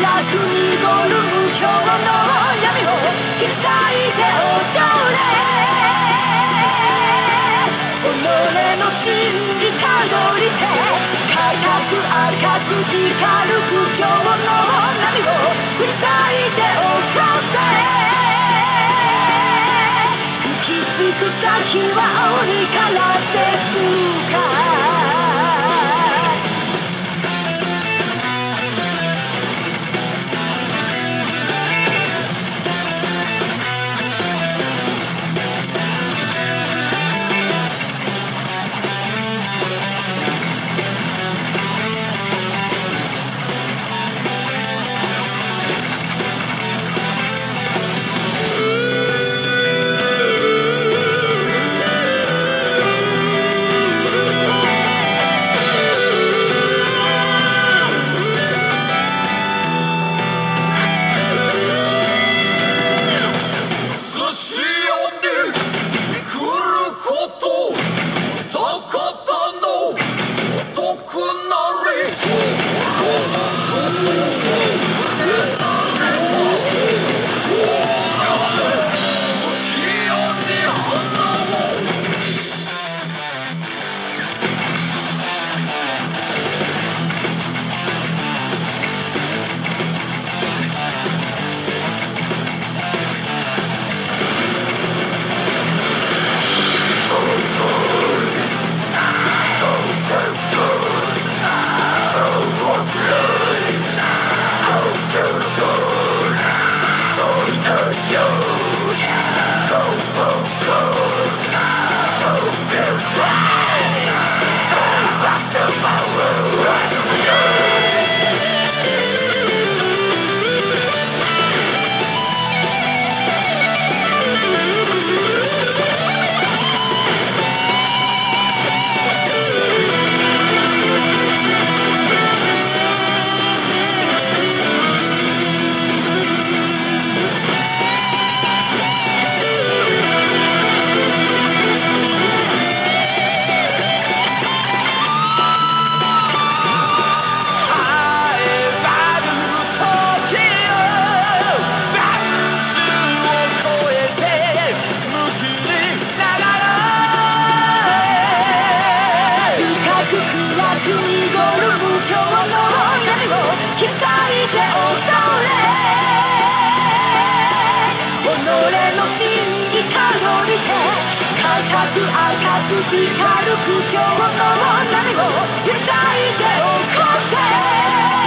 く濁る無表の闇を切り裂いて踊れ己の真理たどりて高く赤く光る不況の波を振り裂いて起こせ行き着く先は鬼から絶く赤く光る苦境の波を揺さいて起こせ。